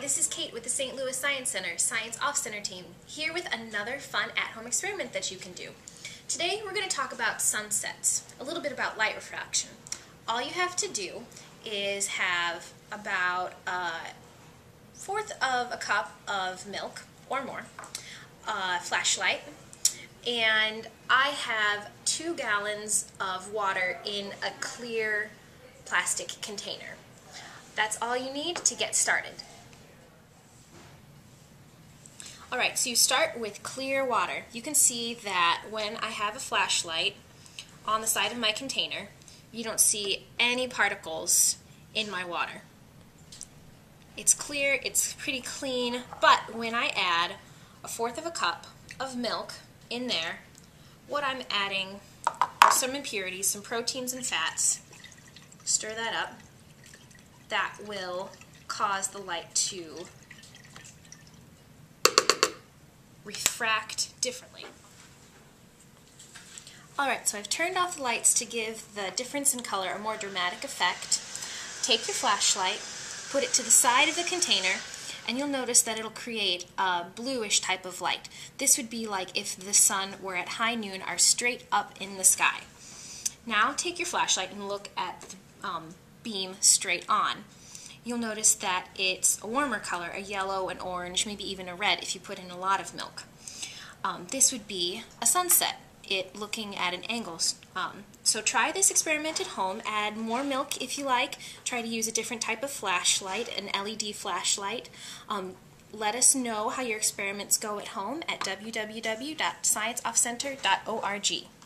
this is Kate with the St. Louis Science Center Science Off Center team, here with another fun at-home experiment that you can do. Today we're going to talk about sunsets, a little bit about light refraction. All you have to do is have about a fourth of a cup of milk or more, a flashlight, and I have two gallons of water in a clear plastic container. That's all you need to get started. Alright, so you start with clear water. You can see that when I have a flashlight on the side of my container, you don't see any particles in my water. It's clear, it's pretty clean, but when I add a fourth of a cup of milk in there, what I'm adding are some impurities, some proteins and fats. Stir that up. That will cause the light to refract differently. Alright, so I've turned off the lights to give the difference in color a more dramatic effect. Take your flashlight, put it to the side of the container, and you'll notice that it'll create a bluish type of light. This would be like if the sun were at high noon are straight up in the sky. Now take your flashlight and look at the um, beam straight on you'll notice that it's a warmer color, a yellow, an orange, maybe even a red if you put in a lot of milk. Um, this would be a sunset, it looking at an angle. Um, so try this experiment at home, add more milk if you like, try to use a different type of flashlight, an LED flashlight. Um, let us know how your experiments go at home at www.scienceoffcenter.org.